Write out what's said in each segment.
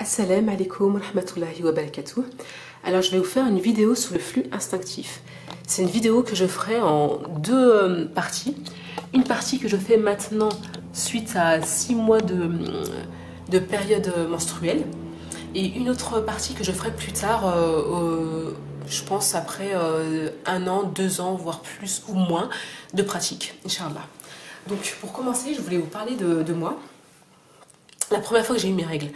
Assalamu alaikum wa rahmatullahi wa barakatuh. Alors je vais vous faire une vidéo sur le flux instinctif. C'est une vidéo que je ferai en deux euh, parties. Une partie que je fais maintenant suite à six mois de, de période menstruelle. Et une autre partie que je ferai plus tard, euh, je pense après euh, un an, deux ans, voire plus ou moins de pratique, Inch'Allah. Donc pour commencer, je voulais vous parler de, de moi. La première fois que j'ai eu mes règles.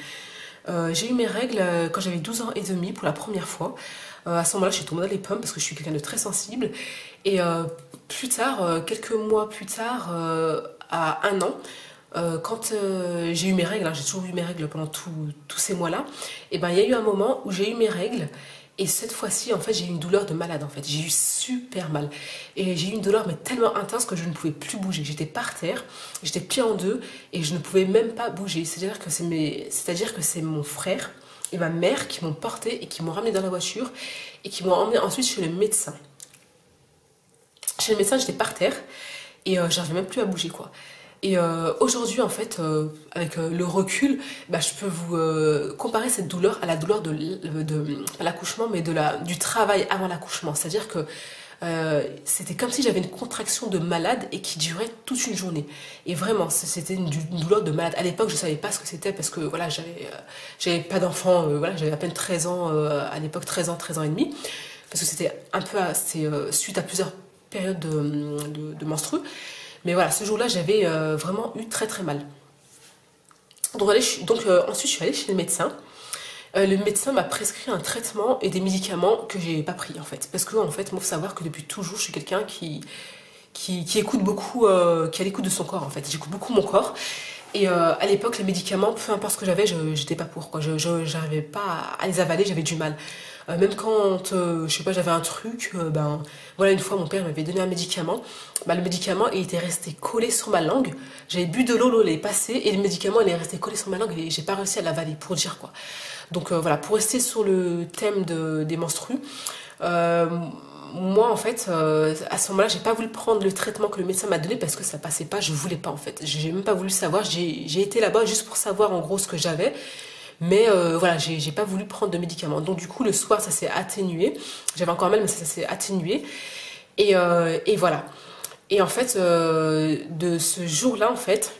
Euh, j'ai eu mes règles euh, quand j'avais 12 ans et demi pour la première fois. Euh, à ce moment-là, je suis tombée dans les pommes parce que je suis quelqu'un de très sensible. Et plus tard, quelques mois plus tard, à un an, quand j'ai eu mes règles, hein, j'ai toujours eu mes règles pendant tous ces mois-là, et ben il y a eu un moment où j'ai eu mes règles et cette fois-ci, en fait, j'ai eu une douleur de malade, en fait. J'ai eu super mal. Et j'ai eu une douleur, mais tellement intense que je ne pouvais plus bouger. J'étais par terre, j'étais pliée en deux, et je ne pouvais même pas bouger. C'est-à-dire que c'est mes... Mon frère et ma mère qui m'ont porté et qui m'ont ramené dans la voiture et qui m'ont emmené ensuite chez le médecin. Chez le médecin, j'étais par terre et euh, j'arrivais même plus à bouger, quoi. Et euh, aujourd'hui, en fait, euh, avec euh, le recul, bah, je peux vous comparer cette douleur à la douleur de, l'accouchement, mais de la, du travail avant l'accouchement. C'est-à-dire que c'était comme si j'avais une contraction de malade et qui durait toute une journée. Et vraiment, c'était une, douleur de malade. À l'époque, je ne savais pas ce que c'était parce que voilà, j'avais pas d'enfant, voilà, j'avais à peine 13 ans, à l'époque 13 ans, 13 ans et demi. Parce que c'était un peu suite à plusieurs périodes de, de, de menstrues. Mais voilà, ce jour-là, j'avais euh, vraiment eu très très mal. Donc, euh, ensuite, je suis allée chez le médecin. Euh, le médecin m'a prescrit un traitement et des médicaments que j'ai pas pris en fait. Parce que en fait, moi, faut savoir que depuis toujours, je suis quelqu'un qui, qui, écoute beaucoup, qui a l'écoute de son corps en fait. J'écoute beaucoup mon corps. Et à l'époque, les médicaments, peu importe ce que j'avais, je n'étais pas pour. Quoi. Je n'arrivais pas à les avaler, j'avais du mal. Euh, même quand, euh, je sais pas, j'avais un truc, euh, ben voilà, une fois mon père m'avait donné un médicament, ben, le médicament il était resté collé sur ma langue. J'avais bu de l'eau, l'eau est passée et le médicament il est resté collé sur ma langue et j'ai pas réussi à l'avaler pour dire quoi. Donc voilà, pour rester sur le thème de, des menstrues, moi en fait à ce moment-là j'ai pas voulu prendre le traitement que le médecin m'a donné parce que ça passait pas je voulais pas en fait j'ai même pas voulu savoir j'ai été là-bas juste pour savoir en gros ce que j'avais mais euh, voilà, j'ai pas voulu prendre de médicaments. Donc du coup, le soir, ça s'est atténué. J'avais encore mal, mais ça, s'est atténué. Et, euh, et, voilà. Et en fait, euh, de ce jour-là, en fait,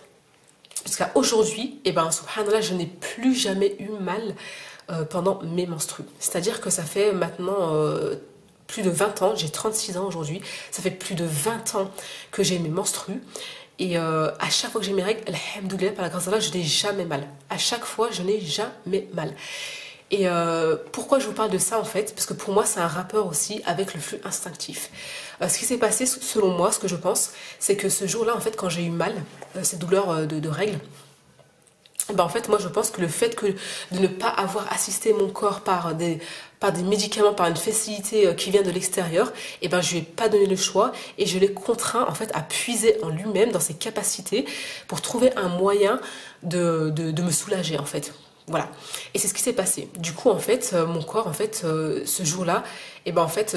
jusqu'à aujourd'hui, et eh ben, subhanallah, je n'ai plus jamais eu mal pendant mes menstrues. C'est-à-dire que ça fait maintenant plus de 20 ans, j'ai 36 ans aujourd'hui, ça fait plus de 20 ans que j'ai mes menstrues. Et euh, à chaque fois que j'ai mes règles, alhamdoulilah, par la grâce d'Allah, je n'ai jamais mal. À chaque fois, je n'ai jamais mal. Et euh, pourquoi je vous parle de ça en fait? Parce que pour moi, c'est un rapport aussi avec le flux instinctif. Euh, ce qui s'est passé, selon moi, ce que je pense, c'est que ce jour-là, en fait, quand j'ai eu mal, cette douleur de, règles, ben en fait, moi, je pense que le fait que de ne pas avoir assisté mon corps par des, par des médicaments, par une facilité euh, qui vient de l'extérieur, et eh ben je lui ai pas donné le choix et je l'ai contraint en fait à puiser en lui-même dans ses capacités pour trouver un moyen de, de, me soulager en fait. Voilà. Et c'est ce qui s'est passé. Du coup, en fait, euh, mon corps, en fait, euh, ce jour-là, et eh ben en fait,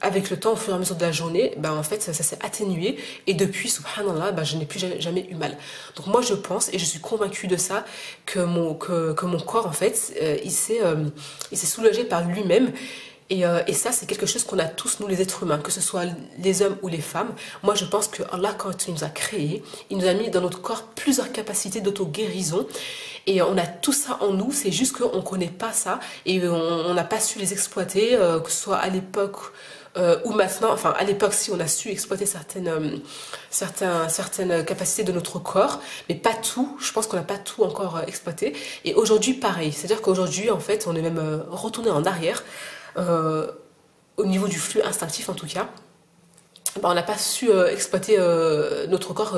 avec le temps, au fur et à mesure de la journée, ben, en fait, ça, s'est atténué. Et depuis, subhanallah, ben, je n'ai plus jamais, eu mal. Donc moi, je pense, et je suis convaincue de ça, que mon, corps, en fait, euh, il s'est euh, soulagé par lui-même. Et, euh, et, ça, c'est quelque chose qu'on a tous, nous les êtres humains, que ce soit les hommes ou les femmes. Moi, je pense que Allah, quand il nous a créés, il nous a mis dans notre corps plusieurs capacités d'auto-guérison. Et on a tout ça en nous, c'est juste qu'on ne connaît pas ça et on n'a pas su les exploiter, que ce soit à l'époque euh, ou maintenant, enfin à l'époque si on a su exploiter certaines, euh, certaines capacités de notre corps, mais pas tout, je pense qu'on n'a pas tout encore euh, exploité. Et aujourd'hui pareil, c'est-à-dire qu'aujourd'hui en fait on est même retourné en arrière au niveau du flux instinctif en tout cas. Ben, on n'a pas su exploiter notre corps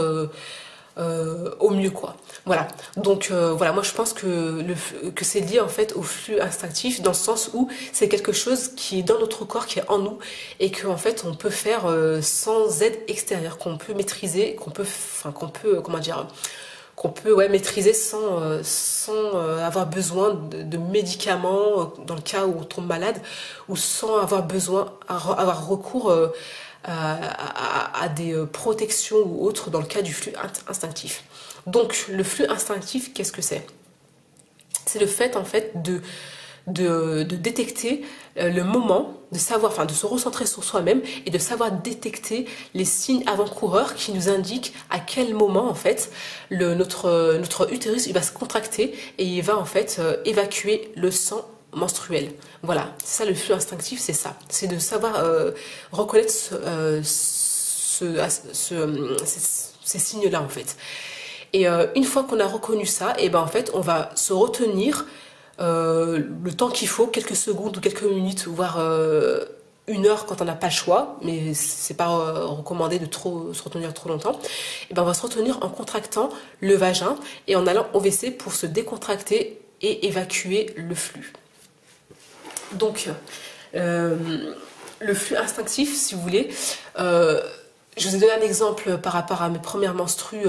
euh, au mieux quoi. Voilà. Donc euh, voilà, moi je pense que, que c'est lié en fait au flux instinctif dans le sens où c'est quelque chose qui est dans notre corps, qui est en nous et qu'en fait on peut faire euh, sans aide extérieure, qu'on peut maîtriser, qu'on peut, enfin qu'on peut, comment dire, qu'on peut maîtriser sans, sans avoir besoin de, médicaments dans le cas où on tombe malade ou sans avoir besoin, avoir recours à, des euh, protections ou autres dans le cas du flux instinctif. Donc le flux instinctif, qu'est-ce que c'est? C'est le fait en fait de détecter euh, le moment, de savoir, enfin de se recentrer sur soi-même et de savoir détecter les signes avant-coureurs qui nous indiquent à quel moment en fait notre, notre utérus va se contracter et il va en fait euh, évacuer le sang menstruel. Voilà, c'est ça le flux instinctif, c'est ça. C'est de savoir euh, reconnaître ce, ces, signes-là en fait. Et une fois qu'on a reconnu ça, et ben en fait on va se retenir euh, le temps qu'il faut, quelques secondes ou quelques minutes, voire euh, une heure quand on n'a pas le choix, mais c'est pas euh, recommandé de trop se retenir trop longtemps, et ben on va se retenir en contractant le vagin et en allant au WC pour se décontracter et évacuer le flux. Donc, le flux instinctif, si vous voulez, je vous ai donné un exemple par rapport à mes premières menstrues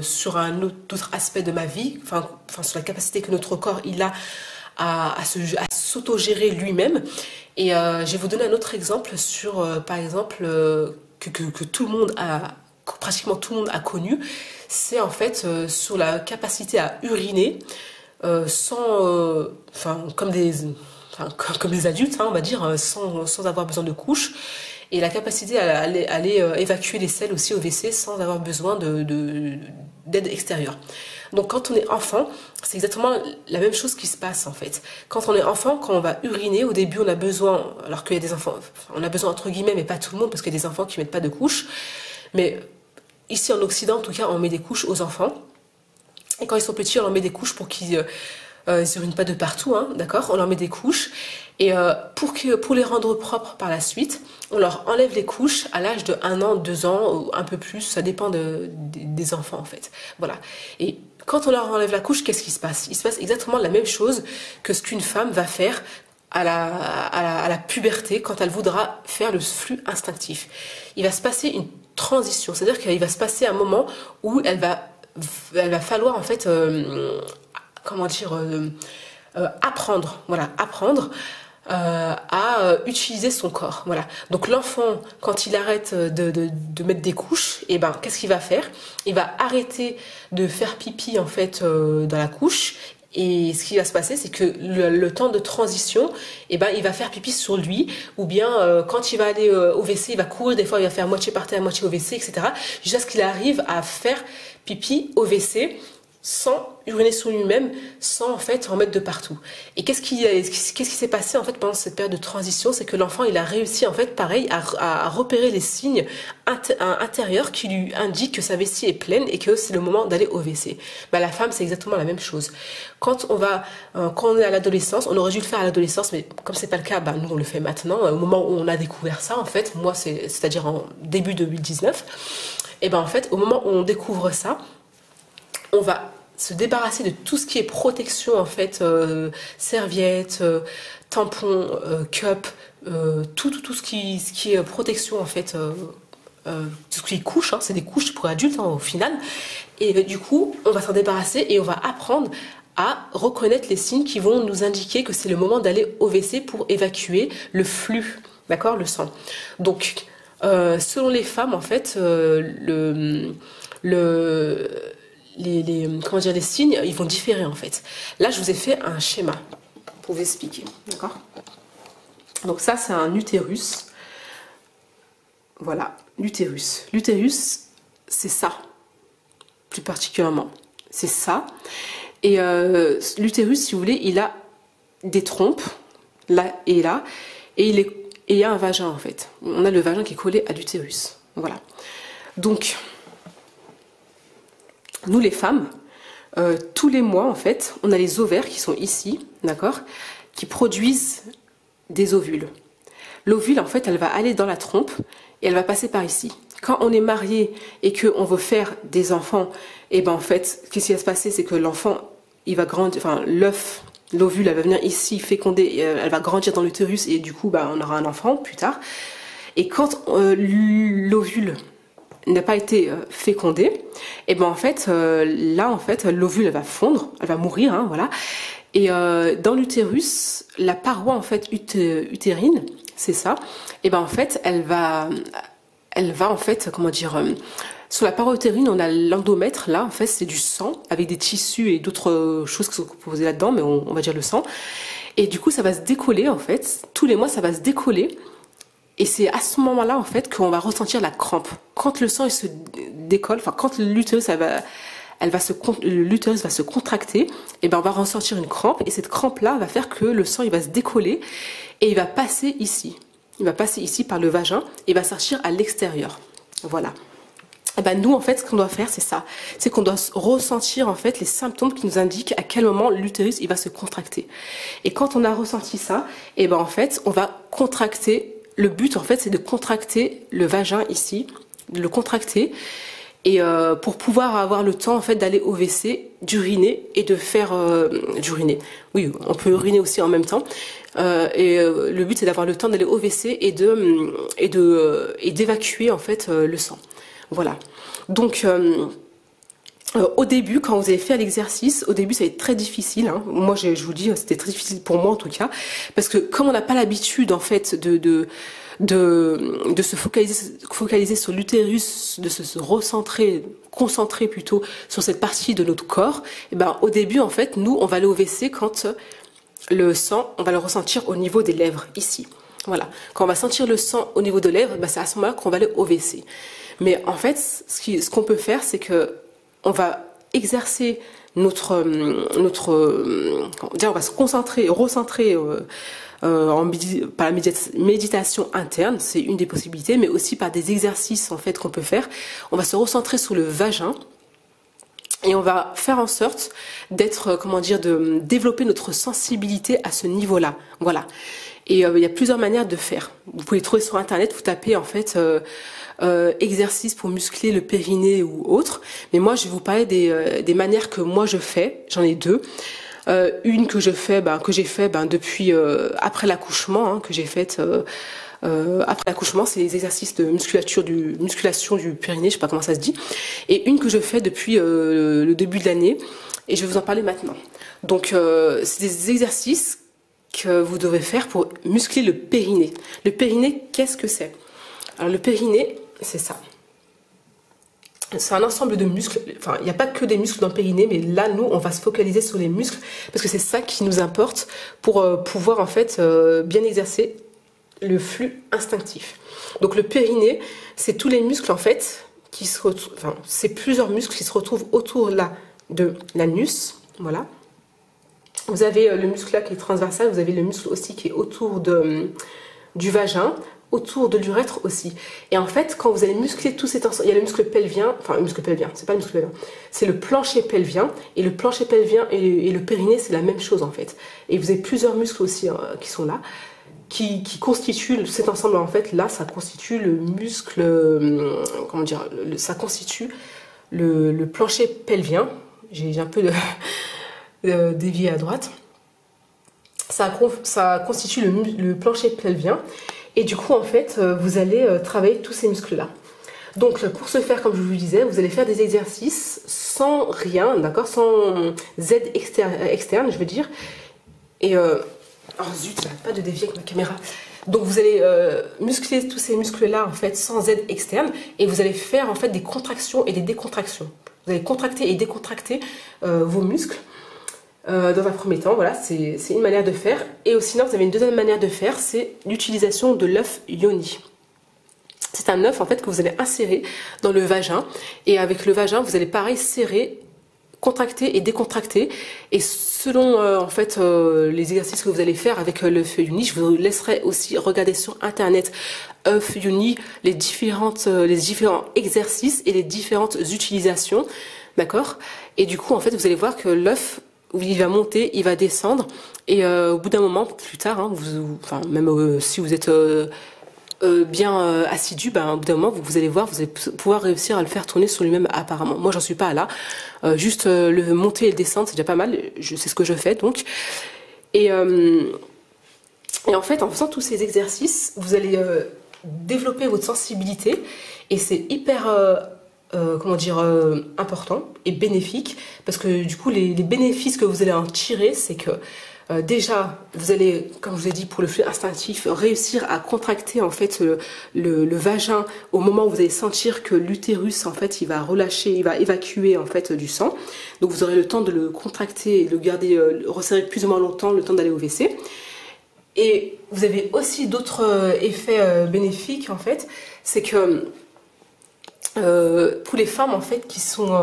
sur un autre, aspect de ma vie, enfin, sur la capacité que notre corps il a à, à s'autogérer lui-même. Et euh, je vais vous donner un autre exemple sur, euh, par exemple, euh, que, tout le monde a, pratiquement tout le monde a connu. C'est en fait sur la capacité à uriner sans, enfin, comme des, comme des adultes, hein, on va dire, sans, sans avoir besoin de couche et la capacité à aller, aller évacuer les selles aussi au WC sans avoir besoin d'aide de, d'aide extérieure. Donc quand on est enfant, c'est exactement la même chose qui se passe en fait. Quand on est enfant, quand on va uriner, au début on a besoin, alors qu'il y a des enfants, on a besoin entre guillemets, mais pas tout le monde, parce qu'il y a des enfants qui mettent pas de couches. Mais ici en Occident, en tout cas, on met des couches aux enfants. Et quand ils sont petits, on leur met des couches pour qu'ils euh, euh urinent pas de partout, hein, d'accord? On leur met des couches. Et euh, pour, les rendre propres par la suite, on leur enlève les couches à l'âge de 1 an, 2 ans, ou un peu plus, ça dépend de, des enfants en fait. Voilà. Et quand on leur enlève la couche, qu'est-ce qui se passe? Il se passe exactement la même chose que ce qu'une femme va faire à la, à, la, puberté quand elle voudra faire le flux instinctif. Il va se passer une transition, c'est-à-dire qu'il va se passer un moment où elle va, elle va falloir en fait, euh, comment dire, euh, euh, apprendre, voilà, apprendre euh, à utiliser son corps. Voilà. Donc l'enfant, quand il arrête de, de, mettre des couches, et eh ben qu'est-ce qu'il va faire? Il va arrêter de faire pipi en fait dans la couche. Et ce qui va se passer, c'est que le, temps de transition, eh ben, il va faire pipi sur lui, ou bien quand il va aller au WC, il va courir, des fois il va faire moitié par terre, moitié au WC, etc. Jusqu'à ce qu'il arrive à faire pipi au WC sans uriner sur lui-même, sans en fait en mettre de partout. Et qu'est-ce qui qu'est-ce qui s'est passé en fait pendant cette période de transition, c'est que l'enfant il a réussi en fait pareil à, repérer les signes intérieurs qui lui indiquent que sa vessie est pleine et que c'est le moment d'aller au WC. Bah, la femme c'est exactement la même chose. Quand on va euh, quand on est à l'adolescence, on aurait dû le faire à l'adolescence, mais comme c'est pas le cas, bah, nous on le fait maintenant. Au moment où on a découvert ça en fait, moi c'est c'est-à-dire en début 2019, et ben en fait au moment où on découvre ça on va se débarrasser de tout ce qui est protection en fait, euh, serviettes, euh, tampons, euh, cup, tout, tout, ce qui, est protection en fait, tout ce qui est couche, hein, c'est des couches pour adultes hein, au final. Et du coup, on va s'en débarrasser et on va apprendre à reconnaître les signes qui vont nous indiquer que c'est le moment d'aller au WC pour évacuer le flux, d'accord, le sang. Donc, selon les femmes, en fait, le les, comment dire, les signes, ils vont différer en fait. Là, je vous ai fait un schéma pour vous expliquer. D'accord Donc ça, c'est un utérus. Voilà, l'utérus. L'utérus, c'est ça, plus particulièrement. C'est ça. Et euh, l'utérus, si vous voulez, il a des trompes, là et là, et il, est, et il y a un vagin en fait. On a le vagin qui est collé à l'utérus. Voilà. Donc, nous les femmes, euh, tous les mois en fait, on a les ovaires qui sont ici, d'accord, qui produisent des ovules. L'ovule en fait, elle va aller dans la trompe et elle va passer par ici. Quand on est marié et qu'on veut faire des enfants, et eh ben en fait, qu'est-ce qui va se passer, c'est que l'enfant, il va grandir, enfin l'œuf, l'ovule, elle va venir ici féconder, euh, elle va grandir dans l'utérus et du coup, bah, on aura un enfant plus tard. Et quand euh, l'ovule n'a pas été euh, fécondé, et ben en fait euh, là en fait l'ovule va fondre, elle va mourir, hein, voilà. Et euh, dans l'utérus, la paroi en fait utérine, c'est ça. Et ben en fait elle va, elle va en fait comment dire Sur la paroi utérine, on a l'endomètre. Là, en fait, c'est du sang avec des tissus et d'autres choses qui sont composées là-dedans, mais on, va dire le sang. Et du coup, ça va se décoller, en fait. Tous les mois, ça va se décoller. Et c'est à ce moment-là, en fait, qu'on va ressentir la crampe. Quand le sang il se décolle, enfin, quand l'utérus, va, elle va se, l'utérus va se contracter, et eh ben on va ressentir une crampe. Et cette crampe-là va faire que le sang, il va se décoller et il va passer ici. Il va passer ici par le vagin et va sortir à l'extérieur. Voilà. Eh ben nous en fait ce qu'on doit faire c'est ça, c'est qu'on doit ressentir en fait les symptômes qui nous indiquent à quel moment l'utérus il va se contracter. Et quand on a ressenti ça, et eh ben en fait on va contracter. Le but en fait c'est de contracter le vagin ici, de le contracter et euh, pour pouvoir avoir le temps en fait d'aller au WC, d'uriner et de faire euh, d'uriner. Oui, on peut uriner aussi en même temps. Euh, et euh, le but c'est d'avoir le temps d'aller au WC et de et de et d'évacuer en fait le sang. Voilà. Donc au début, quand vous avez fait l'exercice, au début, ça va être très difficile. Hein. Moi, je, vous dis, c'était très difficile pour moi en tout cas, parce que comme on n'a pas l'habitude en fait de, de de, se focaliser, focaliser sur l'utérus, de se, recentrer, concentrer plutôt sur cette partie de notre corps, et eh ben, au début, en fait, nous, on va aller au WC quand le sang, on va le ressentir au niveau des lèvres, ici. Voilà. Quand on va sentir le sang au niveau des lèvres, ben, c'est à ce moment-là qu'on va aller au WC. Mais en fait, ce qu'on peut faire, c'est que on va exercer notre, notre, on va se concentrer, recentrer euh, euh, par la méditation interne, c'est une des possibilités, mais aussi par des exercices en fait qu'on peut faire. On va se recentrer sur le vagin et on va faire en sorte d'être, euh, comment dire, de développer notre sensibilité à ce niveau-là. Voilà. Et euh, il y a plusieurs manières de faire. Vous pouvez trouver sur internet, vous tapez en fait euh, exercice pour muscler le périnée ou autre. Mais moi, je vais vous parler des, des manières que moi je fais. J'en ai deux. Euh, une que je fais, ben, j'ai fait ben, depuis euh, après l'accouchement, hein, que j'ai faite euh, après l'accouchement, c'est les exercices de musculature du musculation du périnée, je sais pas comment ça se dit, et une que je fais depuis le début de l'année, et je vais vous en parler maintenant. Donc, c'est des exercices que vous devez faire pour muscler le périnée. Le périnée, qu'est-ce que c'est? Alors le périnée, c'est ça c'est un ensemble de muscles. Il n'y a pas que des muscles dans le périnée, mais là, nous, on va se focaliser sur les muscles parce que c'est ça qui nous importe pour euh, pouvoir en fait euh, bien exercer le flux instinctif. Donc le périnée, c'est tous les muscles en fait qui se retrouvent. Enfin, c'est plusieurs muscles qui se retrouvent autour là de l'anus. Voilà. Vous avez euh, le muscle là qui est transversal, vous avez le muscle aussi qui est autour du vagin autour de l'urètre aussi. Et en fait, quand vous allez muscler tous ces ensemble, il y a le muscle pelvien, enfin le muscle pelvien, c'est pas le muscle pelvien, c'est le plancher pelvien, et le plancher pelvien et le, périnée, c'est la même chose en fait. Et vous avez plusieurs muscles aussi hein, qui sont là, qui, constituent cet ensemble en fait, là, ça constitue le muscle, euh, comment dire, ça constitue le, plancher pelvien, j'ai un peu de, dévié à droite. Ça, constitue le plancher pelvien et du coup, en fait, euh, vous allez euh, travailler tous ces muscles-là. Donc, pour ce faire, comme je vous disais, vous allez faire des exercices sans rien, d'accord Sans Z externe, je veux dire. Et... Euh, oh zut, pas de dévier avec ma caméra. Donc vous allez muscler tous ces muscles-là en fait sans aide externe et vous allez faire en fait des contractions et des décontractions. Vous allez contracter et décontracter vos muscles euh, dans un premier temps, voilà, c'est une manière de faire. Et sinon, vous avez une deuxième manière de faire, c'est l'utilisation de l'œuf yoni. C'est un œuf en fait que vous allez insérer dans le vagin et avec le vagin vous allez pareil serrer, contracter et décontracter et selon euh, en fait euh, les exercices que vous allez faire avec l'œuf yoni, je vous laisserai aussi regarder sur internet œuf yoni les différentes les différents exercices et les différentes utilisations, d'accord? Et du coup en fait vous allez voir que l'œuf il va monter, il va descendre, et euh, au bout d'un moment, plus tard, hein, même euh, si vous êtes euh, bien assidu, ben, au bout d'un moment, vous, allez voir, vous allez pouvoir réussir à le faire tourner sur lui-même apparemment. Moi, j'en suis pas là. juste le monter et le descendre, c'est déjà pas mal. C'est ce que je fais donc. Et en fait, en faisant tous ces exercices, vous allez développer votre sensibilité, et c'est hyper euh, comment dire, euh, important et bénéfique, parce que du coup, les, bénéfices que vous allez en tirer, c'est que euh, déjà, vous allez, comme je vous ai dit, pour le flux instinctif, réussir à contracter en fait le, vagin au moment où vous allez sentir que l'utérus en fait il va relâcher, il va évacuer en fait du sang. Donc vous aurez le temps de le contracter et de le garder resserrer plus ou moins longtemps, le temps d'aller au WC. Et vous avez aussi d'autres effets bénéfiques en fait, c'est que pour les femmes en fait qui sont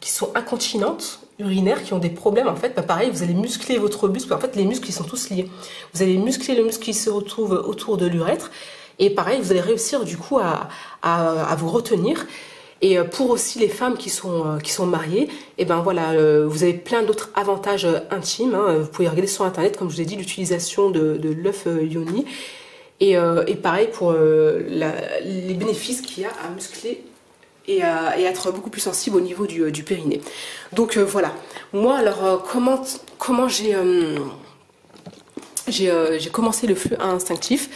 qui sont incontinentes urinaires qui ont des problèmes, en fait, bah pareil, vous allez muscler votre muscle. En fait, les muscles, ils sont tous liés. Vous allez muscler le muscle qui se retrouve autour de l'urètre. Et pareil, vous allez réussir du coup à, à, vous retenir. Et euh, pour aussi les femmes qui sont, euh, qui sont mariées, et eh ben voilà, euh, vous avez plein d'autres avantages intimes. Hein. Vous pouvez regarder sur internet, comme je vous ai dit, l'utilisation de, de l'œuf yoni. Et, et, pareil pour la, les bénéfices qu'il y a à muscler et, être beaucoup plus sensible au niveau du, du périnée. Donc euh, voilà. Moi alors euh, comment j'ai euh, commencé le flux instinctif.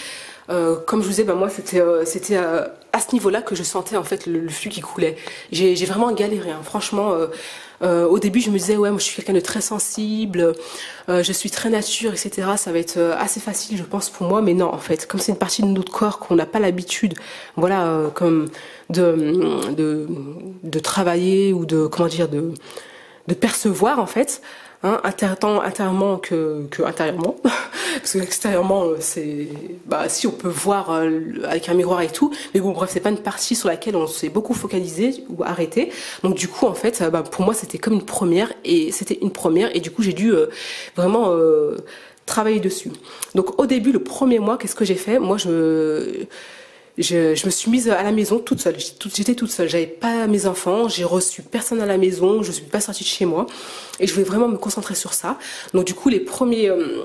comme je vous disais, bah, moi c'était c'était à ce niveau-là que je sentais en fait le, flux qui coulait. J'ai vraiment galéré, hein. franchement. Euh, au début, je me disais, ouais, moi je suis quelqu'un de très sensible, euh, je suis très nature, etc. Ça va être euh, assez facile, je pense, pour moi. Mais non, en fait, comme c'est une partie de notre corps qu'on n'a pas l'habitude, voilà, comme de, de, de travailler ou de, comment dire, de, de percevoir, en fait, hein, intérieurement que, que intérieurement. Parce que extérieurement euh, c'est bah si on peut voir euh, avec un miroir et tout. Mais bon bref c'est pas une partie sur laquelle on s'est beaucoup focalisé ou arrêté. Donc du coup en fait euh, bah, pour moi c'était comme une première et c'était une première. Et du coup j'ai dû vraiment travailler dessus. Donc au début le premier mois qu'est-ce que j'ai fait? Moi je je, me suis mise à la maison toute seule. J'étais toute seule. J'avais pas mes enfants. J'ai reçu personne à la maison. Je suis pas sortie de chez moi. Et je voulais vraiment me concentrer sur ça. Donc du coup, les premiers, euh,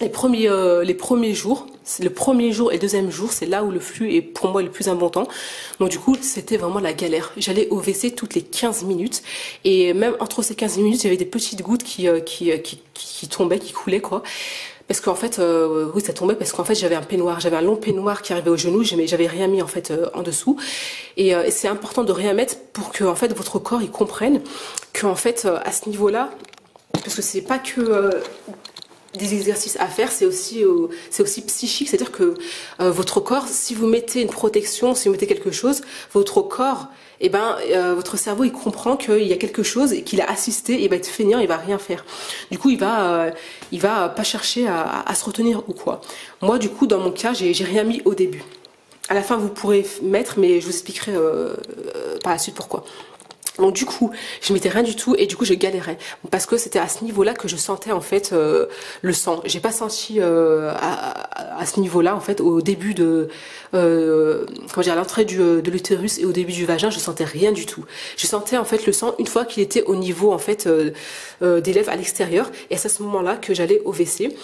les premiers, euh, les premiers jours, le premier jour et le deuxième jour, c'est là où le flux est pour moi le plus important. Donc du coup, c'était vraiment la galère. J'allais au WC toutes les 15 minutes. Et même entre ces 15 minutes, avait des petites gouttes qui, euh, qui, qui, qui tombaient, qui coulaient, quoi parce qu'en fait, euh, oui, ça tombait parce qu'en fait, j'avais un peignoir, j'avais un long peignoir qui arrivait au genou, j'avais rien mis en fait euh, en dessous. Euh, et, c'est important de rien mettre pour que en fait votre corps comprenne qu'en fait à ce niveau-là, parce que c'est pas que des exercices à faire, c'est aussi, c'est aussi psychique, c'est-à-dire que votre corps, si vous mettez une protection, si vous mettez quelque chose, votre corps eh ben euh, votre cerveau il comprend qu'il y a quelque chose et qu'il a assisté, il va être feignant, il va rien faire. Du coup, il va euh, il va pas chercher à, à, se retenir ou quoi. Moi, du coup, dans mon cas, j'ai rien mis au début. À la fin, vous pourrez mettre, mais je vous expliquerai euh, par la suite pourquoi. Donc du coup, je mettais rien du tout et du coup je galérais parce que c'était à ce niveau-là que je sentais en fait euh, le sang. J'ai pas senti euh, à, ce niveau-là en fait au début de euh, comment dire à l'entrée de l'utérus et au début du vagin, je sentais rien du tout. Je sentais en fait le sang une fois qu'il était au niveau en fait euh, des lèvres à l'extérieur et c'est à ce moment-là que j'allais au WC.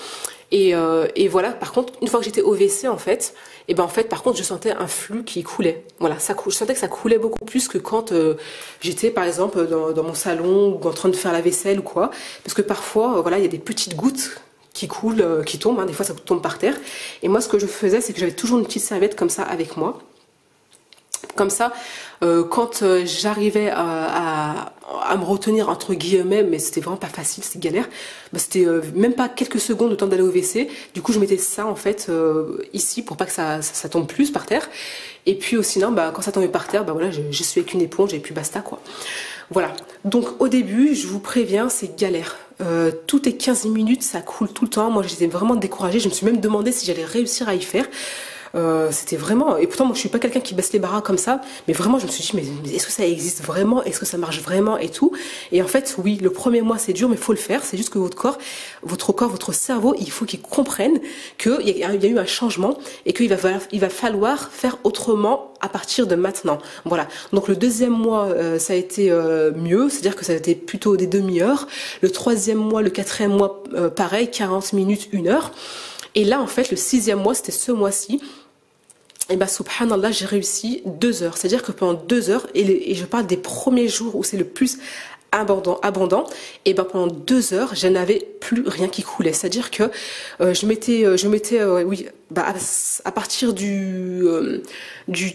Et, et voilà. Par contre, une fois que j'étais au WC en fait, et ben en fait par contre je sentais un flux qui coulait. Voilà, ça je sentais que ça coulait beaucoup plus que quand euh, j'étais par exemple dans, mon salon ou en train de faire la vaisselle ou quoi, parce que parfois euh, voilà il y a des petites gouttes qui coulent, euh, qui tombent, hein. des fois ça tombe par terre. Et moi ce que je faisais c'est que j'avais toujours une petite serviette comme ça avec moi. Comme ça, euh, quand euh, j'arrivais à, me retenir entre guillemets, mais c'était vraiment pas facile, c'était galère. Bah, c'était euh, même pas quelques secondes le temps d'aller au WC. Du coup, je mettais ça en fait ici pour pas que ça, tombe plus par terre. Et puis aussi, sinon, bah, quand ça tombait par terre, bah voilà, je, suis avec une éponge et puis basta quoi. Voilà. Donc au début, je vous préviens, c'est galère. Toutes les 15 minutes, ça coule tout le temps. Moi, j'étais vraiment découragée. Je me suis même demandé si j'allais réussir à y faire. Euh, c'était vraiment. Et pourtant, moi, je suis pas quelqu'un qui baisse les bras comme ça, mais vraiment, je me suis dit, mais, est-ce que ça existe vraiment? Est-ce que ça marche vraiment et tout? Et en fait, oui, le premier mois, c'est dur, mais faut le faire. C'est juste que votre corps, votre corps, votre cerveau, il faut qu'il comprenne qu'il y, a eu un changement et qu'il va, il va falloir faire autrement à partir de maintenant. Voilà. Donc le deuxième mois, euh, ça a été euh, mieux, c'est-à-dire que ça a été plutôt des demi-heures. Le troisième mois, le quatrième mois, pareil, 40 minutes, une heure. Et là, en fait, le sixième mois, c'était ce mois-ci et bah subhanallah j'ai réussi deux heures. C'est à dire que pendant deux heures et, je parle des premiers jours où c'est le plus abondant abondant et ben pendant deux heures je n'avais plus rien qui coulait. C'est à dire que euh, je m'étais euh, je m'étais euh, oui bah, à, partir du du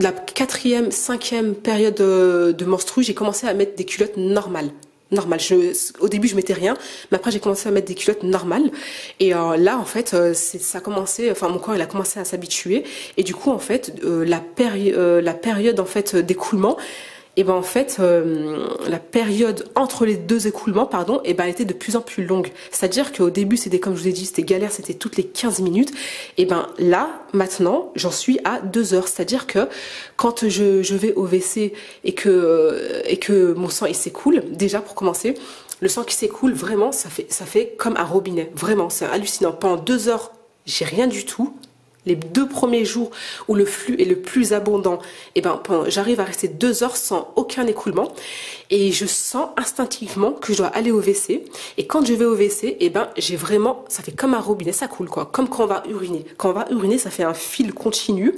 la quatrième cinquième période de, de menstru j'ai commencé à mettre des culottes normales normales. Je, au début, je mettais rien, mais après, j'ai commencé à mettre des culottes normales. Et euh, là, en fait, euh, ça a commencé, enfin, mon corps, il a commencé à s'habituer. Et du coup, en fait, euh, la, péri la période en fait d'écoulement, et ben en fait euh, la période entre les deux écoulements pardon et ben était de plus en plus longue. C'est-à-dire qu'au début c'était comme je vous ai dit c'était galère c'était toutes les 15 minutes. Et ben là maintenant j'en suis à 2 heures. C'est-à-dire que quand je, vais au WC et que euh, et que mon sang il s'écoule déjà pour commencer le sang qui s'écoule vraiment ça fait ça fait comme un robinet. Vraiment c'est hallucinant. Pendant 2 heures j'ai rien du tout les deux premiers jours où le flux est le plus abondant, eh ben, j'arrive à rester deux heures sans aucun écoulement et je sens instinctivement que je dois aller au WC. Et quand je vais au WC, eh ben, j'ai vraiment, ça fait comme un robinet, ça coule quoi, comme quand on va uriner. Quand on va uriner, ça fait un fil continu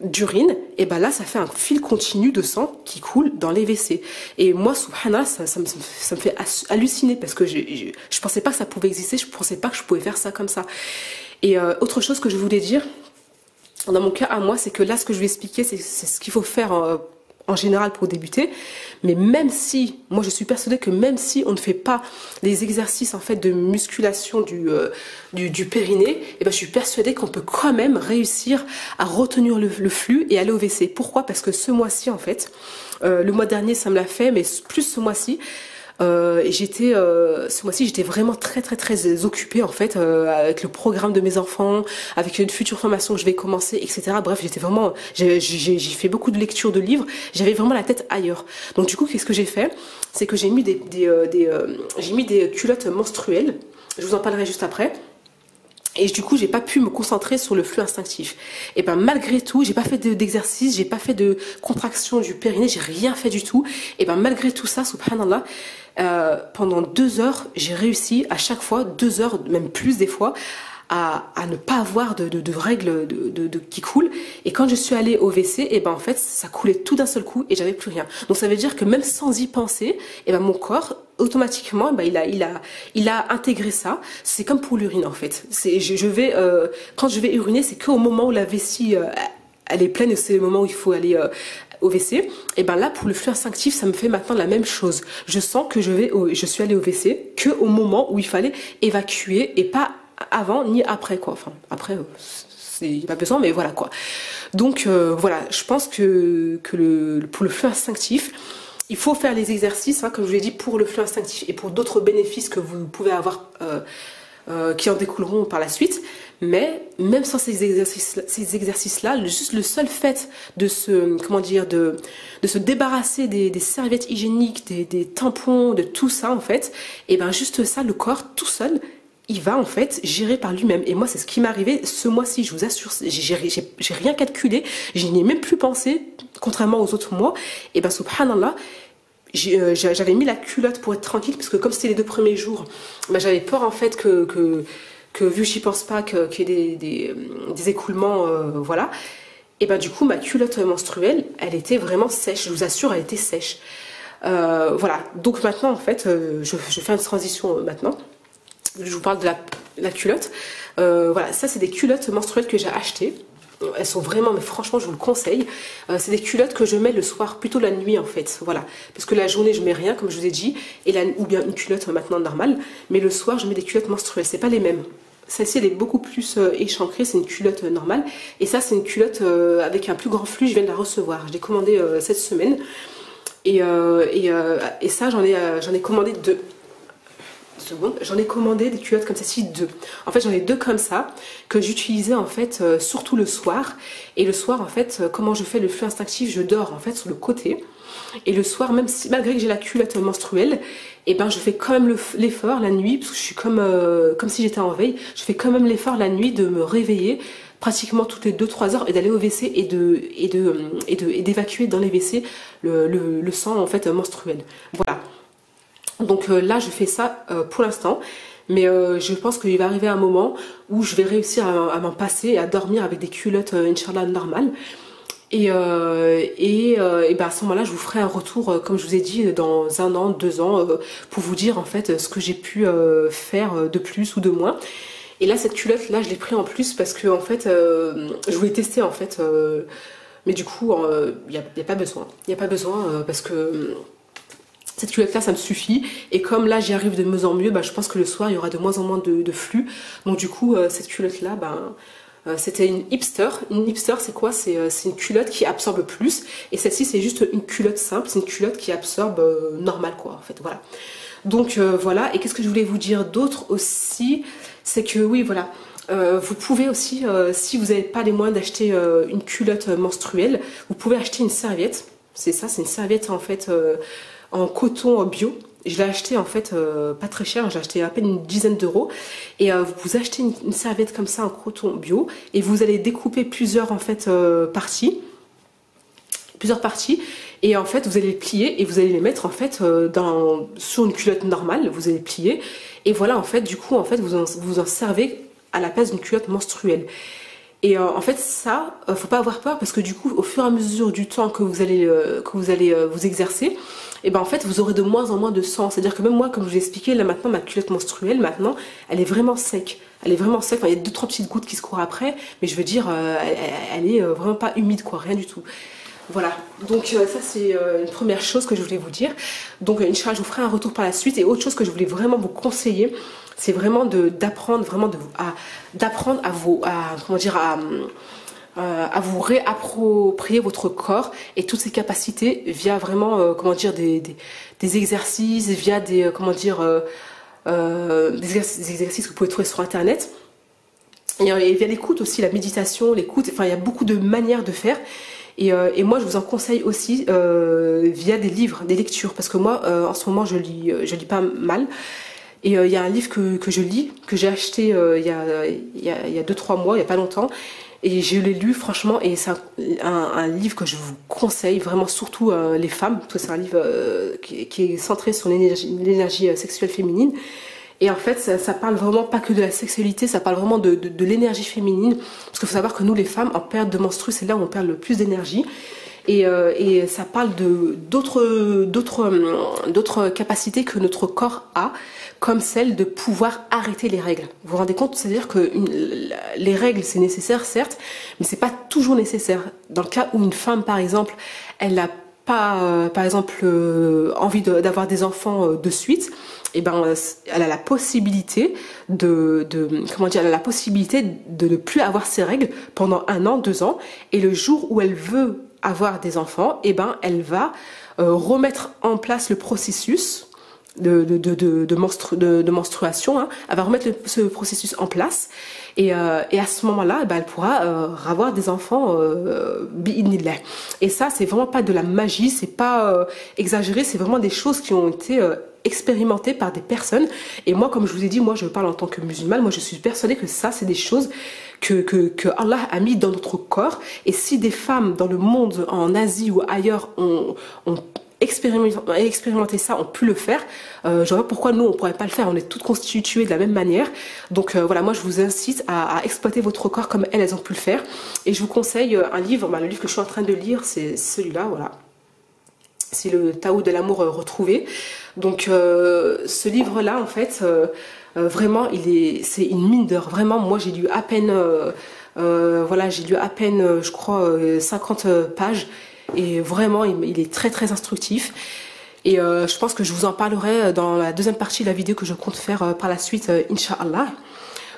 d'urine, et ben là ça fait un fil continu de sang qui coule dans les WC. Et moi, subhanallah, ça, ça, me, ça me fait halluciner parce que je, je, je pensais pas que ça pouvait exister, je pensais pas que je pouvais faire ça comme ça. Et euh, autre chose que je voulais dire, dans mon cas à moi, c'est que là, ce que je vais expliquer, c'est ce qu'il faut faire euh, en général pour débuter. Mais même si, moi je suis persuadée que même si on ne fait pas les exercices en fait de musculation du, euh, du, périnée, et eh ben, je suis persuadée qu'on peut quand même réussir à retenir le, flux et aller au WC. Pourquoi? Parce que ce mois-ci en fait, le mois dernier ça me l'a fait, mais plus ce mois-ci, euh, et j'étais, euh, ce mois-ci, j'étais vraiment très très très occupée en fait euh, avec le programme de mes enfants, avec une future formation que je vais commencer, etc. Bref, j'étais vraiment, j'ai fait beaucoup de lectures de livres. J'avais vraiment la tête ailleurs. Donc du coup, qu'est-ce que j'ai fait? C'est que j'ai mis des, j'ai mis des culottes menstruelles. Je vous en parlerai juste après. Et du coup, j'ai pas pu me concentrer sur le flux instinctif. Et ben malgré tout, j'ai pas fait d'exercice, j'ai pas fait de contraction du périnée, j'ai rien fait du tout. Et ben malgré tout ça, subhanallah, euh, pendant deux heures, j'ai réussi à chaque fois, deux heures, même plus des fois, à, ne pas avoir de, règles qui coulent. Et quand je suis allée au WC, et ben en fait, ça coulait tout d'un seul coup et j'avais plus rien. Donc ça veut dire que même sans y penser, et ben mon corps automatiquement, ben, il a, il a, il a intégré ça. C'est comme pour l'urine en fait. C'est, je vais, euh, quand je vais uriner, c'est qu'au moment où la vessie euh, elle est pleine et c'est le moment où il faut aller euh, au WC, et ben là pour le flux instinctif, ça me fait maintenant la même chose. Je sens que je vais, je suis allée au WC que au moment où il fallait évacuer et pas avant ni après quoi. Enfin après, euh, c'est pas besoin, mais voilà quoi. Donc euh, voilà, je pense que que le pour le flux instinctif, il faut faire les exercices, hein, comme je vous l'ai dit, pour le flux instinctif et pour d'autres bénéfices que vous pouvez avoir. Euh, euh, qui en découleront par la suite. Mais même sans ces exercices, ces exercices-là, juste le seul fait de se, comment dire, de, de se débarrasser des, des serviettes hygiéniques, des, des, tampons, de tout ça en fait, et ben juste ça, le corps tout seul, il va en fait gérer par lui-même. Et moi, c'est ce qui m'est arrivé ce mois-ci, je vous assure, j'ai rien calculé, je n'y ai même plus pensé, contrairement aux autres mois. Et ben subhanallah, euh, j'avais mis la culotte pour être tranquille parce que comme c'était les deux premiers jours, bah, j'avais peur en fait que, que, que vu que j'y pense pas qu'il y ait des, des, des écoulements, euh, voilà. Et ben du coup ma culotte menstruelle, elle était vraiment sèche. Je vous assure, elle était sèche. Euh, voilà. Donc maintenant en fait, je, fais une transition maintenant. Je vous parle de la, culotte. voilà, ça c'est des culottes menstruelles que j'ai achetées. Elles sont vraiment, mais franchement, je vous le conseille. Euh, c'est des culottes que je mets le soir, plutôt la nuit en fait. Voilà. Parce que la journée, je mets rien, comme je vous ai dit, et la, ou bien une culotte maintenant normale. Mais le soir, je mets des culottes menstruelles. C'est pas les mêmes. Celle-ci, elle est beaucoup plus euh, échancrée, c'est une culotte euh, normale. Et ça, c'est une culotte avec un plus grand flux, je viens de la recevoir. Je l'ai commandée cette semaine. Et, et, et ça, j'en ai, j'en ai commandé deux j'en ai commandé des culottes comme celle-ci deux. En fait, j'en ai deux comme ça que j'utilisais en fait euh, surtout le soir. Et le soir, en fait, euh, comment je fais le flux instinctif, je dors en fait sur le côté. Et le soir, même si malgré que j'ai la culotte menstruelle, et eh ben je fais quand même l'effort la nuit parce que je suis comme euh, comme si j'étais en veille. Je fais quand même l'effort la nuit de me réveiller pratiquement toutes les 2-3 heures et d'aller au WC et d'évacuer dans les WC le, le, le sang en fait menstruel. Voilà. Donc euh, là, je fais ça euh, pour l'instant. Mais euh, je pense qu'il va arriver un moment où je vais réussir à, m'en passer et à dormir avec des culottes, Inch'Allah, normales. Et, et, ben à ce moment-là, je vous ferai un retour, comme je vous ai dit, dans un an, deux ans, pour vous dire en fait ce que j'ai pu faire de plus ou de moins. Et là, cette culotte, là, je l'ai pris en plus parce que en fait, je voulais tester en fait. mais du coup, il n'y a, pas besoin. Il n'y a pas besoin parce que cette culotte là ça me suffit et comme là j'y arrive de mieux en mieux bah, je pense que le soir il y aura de moins en moins de, flux donc du coup euh, cette culotte là ben c'était une hipster. Une hipster, c'est quoi? C'est une culotte qui absorbe plus. Et celle-ci, c'est juste une culotte simple. C'est une culotte qui absorbe normal, quoi, en fait. Voilà. Donc, voilà. Et qu'est-ce que je voulais vous dire d'autre aussi? C'est que, oui, voilà. vous pouvez aussi, si vous n'avez pas les moyens d'acheter une culotte menstruelle, vous pouvez acheter une serviette. C'est ça, c'est une serviette, en fait en coton bio. Je l'ai acheté en fait euh, pas très cher, j'ai acheté à peine une dizaine d'euros. Et euh, vous achetez une, serviette comme ça en coton bio et vous allez découper plusieurs en fait euh, parties, plusieurs parties. Et en fait vous allez les plier et vous allez les mettre en fait dans, sur une culotte normale. Vous allez plier et voilà en fait du coup en fait vous vous en servez à la place d'une culotte menstruelle. Et euh, en fait, ça, euh, faut pas avoir peur parce que du coup, au fur et à mesure du temps que vous allez euh, que vous allez vous exercer, et eh ben en fait, vous aurez de moins en moins de sang. C'est-à-dire que même moi, comme je vous ai expliqué, là maintenant, ma culotte menstruelle, maintenant, elle est vraiment sec. Elle est vraiment sec. il y a deux trois petites gouttes qui se courent après, mais je veux dire, elle, elle, est vraiment pas humide, quoi, rien du tout. Voilà, donc ça c'est une première chose que je voulais vous dire. Donc Inch'Allah, je vous ferai un retour par la suite. Et autre chose que je voulais vraiment vous conseiller, c'est vraiment d'apprendre vraiment de, à, à vous, comment dire, à, euh, vous réapproprier votre corps et toutes ses capacités via vraiment, euh, comment dire, des, exercices, via des, euh, comment dire, des exercices, que vous pouvez trouver sur Internet. Et, via l'écoute aussi, la méditation, l'écoute, enfin il y a beaucoup de manières de faire. Et, et, moi, je vous en conseille aussi via des livres, des lectures, parce que moi, en ce moment, je lis, je lis pas mal. Et euh, il y a un livre que, que je lis, que j'ai acheté euh, il y a 2-3 y a, deux, trois mois, il n'y a pas longtemps. Et je l'ai lu franchement et c'est un, livre que je vous conseille vraiment surtout euh, les femmes parce que c'est un livre qui, est centré sur l'énergie sexuelle féminine et en fait ça, parle vraiment pas que de la sexualité ça parle vraiment de, l'énergie féminine parce qu'il faut savoir que nous les femmes en période de menstru c'est là où on perd le plus d'énergie et, et, ça parle de d'autres capacités que notre corps a comme celle de pouvoir arrêter les règles. Vous vous rendez compte? C'est-à-dire que les règles, c'est nécessaire, certes, mais c'est pas toujours nécessaire. Dans le cas où une femme, par exemple, elle n'a pas, euh, par exemple, euh, envie d'avoir des enfants euh, de suite, et eh ben, elle a la possibilité de, de, comment la possibilité de ne plus avoir ses règles pendant un an, deux ans, et le jour où elle veut avoir des enfants, et eh ben, elle va remettre en place le processus de, menstruation, hein, elle va remettre ce processus en place et, euh, et à ce moment-là, bah, elle pourra euh, avoir des enfants euh, Et ça, c'est vraiment pas de la magie, c'est pas euh, exagéré, c'est vraiment des choses qui ont été expérimentées par des personnes. Et moi, comme je vous ai dit, moi je parle en tant que musulmane, moi je suis persuadée que ça, c'est des choses que, Allah a mis dans notre corps. Et si des femmes dans le monde, en Asie ou ailleurs, ont expérimenter, ça, on pu le faire. Euh, je vois pourquoi nous on pourrait pas le faire. On est toutes constituées de la même manière. Donc euh, voilà, moi je vous incite à, exploiter votre corps comme elles, elles ont pu le faire. Et je vous conseille euh, un livre. Bah, le livre que je suis en train de lire, c'est celui-là. Voilà. C'est le Tao de l'amour retrouvé. Donc ce livre-là, en fait, vraiment, il est, c'est une mine d'or. Vraiment, moi j'ai lu à peine. voilà, j'ai lu à peine, je crois, 50 pages et vraiment il, est très très instructif. Et euh, je pense que je vous en parlerai dans la deuxième partie de la vidéo que je compte faire euh, par la suite, euh, Inch'Allah.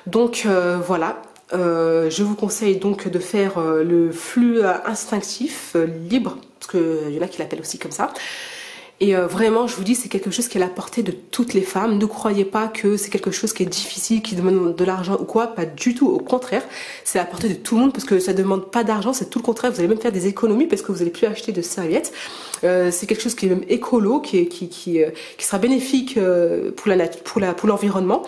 Donc voilà, je vous conseille donc de faire le flux instinctif libre, parce qu'il y en a qui l'appellent aussi comme ça. Et euh, vraiment, je vous dis, c'est quelque chose qui est à la portée de toutes les femmes. Ne croyez pas que c'est quelque chose qui est difficile, qui demande de l'argent ou quoi. Pas du tout. Au contraire, c'est à la portée de tout le monde parce que ça demande pas d'argent. C'est tout le contraire. Vous allez même faire des économies parce que vous n'allez plus acheter de serviettes. Euh, c'est quelque chose qui est même écolo, qui, euh, sera bénéfique pour la pour la pour l'environnement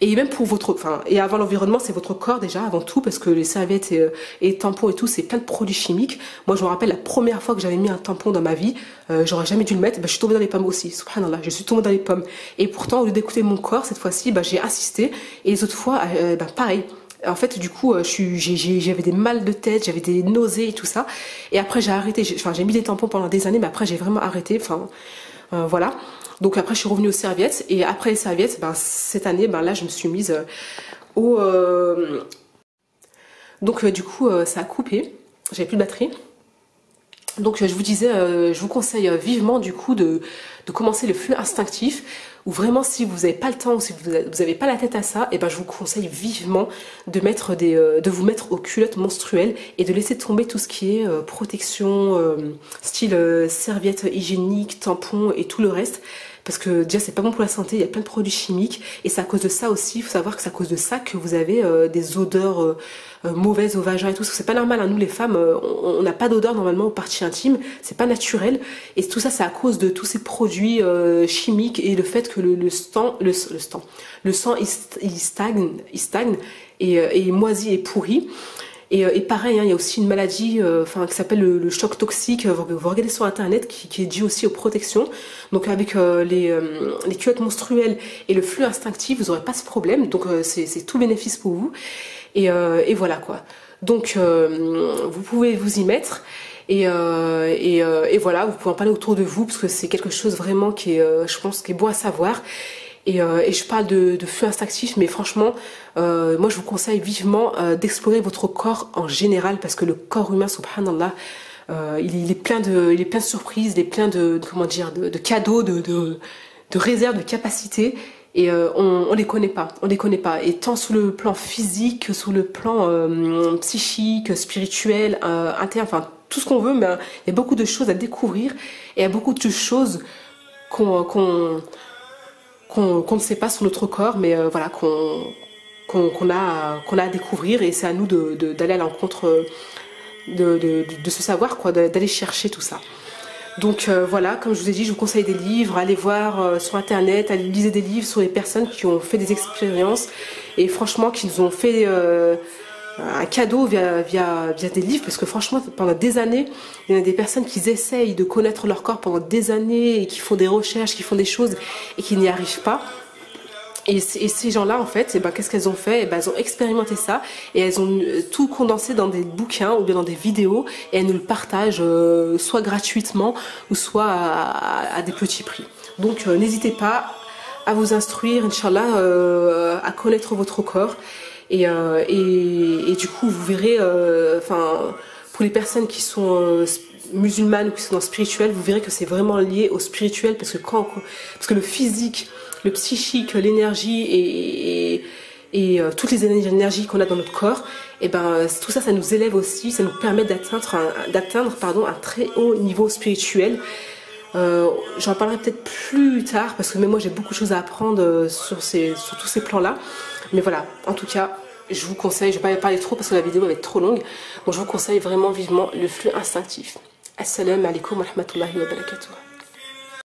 et même pour votre enfin et avant l'environnement c'est votre corps déjà avant tout parce que les serviettes et, et tampons et tout c'est plein de produits chimiques moi je me rappelle la première fois que j'avais mis un tampon dans ma vie euh, j'aurais jamais dû le mettre bah, je suis tombée dans les pommes aussi subhanallah je suis tombée dans les pommes et pourtant au lieu d'écouter mon corps cette fois-ci bah, j'ai insisté et les autres fois euh, bah, pareil en fait, du coup, j'avais des mal de tête, j'avais des nausées et tout ça. Et après, j'ai arrêté. Enfin, j'ai mis des tampons pendant des années, mais après, j'ai vraiment arrêté. Enfin, euh, voilà. Donc après, je suis revenue aux serviettes. Et après les serviettes, ben, cette année, ben, là, je me suis mise euh, au... Euh, donc du coup, ça a coupé. J'avais plus de batterie. Donc je vous disais, je vous conseille vivement du coup de, commencer le flux instinctif ou vraiment si vous n'avez pas le temps ou si vous n'avez pas la tête à ça, et eh ben je vous conseille vivement de euh, vous mettre aux culottes menstruelles et de laisser tomber tout ce qui est euh, protection, euh, style serviette hygiénique, tampon et tout le reste parce que déjà c'est pas bon pour la santé, il y a plein de produits chimiques et c'est à cause de ça aussi, il faut savoir que c'est à cause de ça que vous avez des odeurs euh, mauvaise au vagin et tout. C'est pas normal. Hein. Nous, les femmes, euh, on n'a pas d'odeur normalement aux parties intimes. C'est pas naturel. Et tout ça, c'est à cause de tous ces produits euh, chimiques et le fait que le, sang, le, le, le sang, il, stagne, il et moisi et pourri. Et, et, pareil, hein, il y a aussi une maladie enfin, qui s'appelle le, choc toxique, vous, vous, regardez sur internet, qui, est dû aussi aux protections. Donc avec les, les culottes menstruelles et le flux instinctif, vous n'aurez pas ce problème. Donc c'est tout bénéfice pour vous. Euh, et, voilà quoi. Donc euh, vous pouvez vous y mettre. Et, euh, et, voilà, vous pouvez en parler autour de vous parce que c'est quelque chose vraiment qui est, je pense, qui est bon à savoir. Et, je parle de, de flux instinctif, mais franchement, moi je vous conseille vivement d'explorer votre corps en général parce que le corps humain, subhanallah, il, est plein de, il est plein de surprises, il est plein de, comment dire, de, cadeaux, de, réserves, de capacités et euh, on, on les connaît pas, on les connaît pas. Et tant sur le plan physique que sur le plan euh, psychique, spirituel, euh, interne, enfin tout ce qu'on veut, mais il y a beaucoup de choses à découvrir et il y a beaucoup de choses qu'on qu'on ne sait pas sur notre corps, mais voilà qu'on a qu'on a à découvrir et c'est à nous d'aller de, à l'encontre de, de, de, ce savoir quoi, d'aller chercher tout ça. Donc euh, voilà, comme je vous ai dit, je vous conseille des livres, allez voir euh, sur internet, allez lire des livres sur les personnes qui ont fait des expériences et franchement qui nous ont fait euh, un cadeau via, via, via des livres parce que franchement pendant des années, il y a des personnes qui essayent de connaître leur corps pendant des années et qui font des recherches, qui font des choses et qui n'y arrivent pas. Et, ces gens-là, en fait, eh ben, qu'est-ce qu'elles ont fait? Eh ben, Elles ont expérimenté ça et elles ont euh, tout condensé dans des bouquins ou bien dans des vidéos et elles nous le partagent euh, soit gratuitement ou soit à, des petits prix. Donc euh, n'hésitez pas à vous instruire, Inch'Allah, à connaître votre corps. Et, et, du coup, vous verrez, enfin, pour les personnes qui sont musulmanes ou qui sont dans le spirituel, vous verrez que c'est vraiment lié au spirituel parce que quand, parce que le physique le psychique, l'énergie et, et, euh, toutes les énergies qu'on a dans notre corps, et eh ben tout ça, ça nous élève aussi, ça nous permet d'atteindre d'atteindre pardon un très haut niveau spirituel. Euh, j'en parlerai peut-être plus tard parce que même moi j'ai beaucoup de choses à apprendre euh, sur, ces, sur tous ces plans-là. Mais voilà, en tout cas, je vous conseille, je ne vais pas parler trop parce que la vidéo va être trop longue, donc je vous conseille vraiment vivement le flux instinctif. Assalamu alaikum wa rahmatullahi wa barakatuh.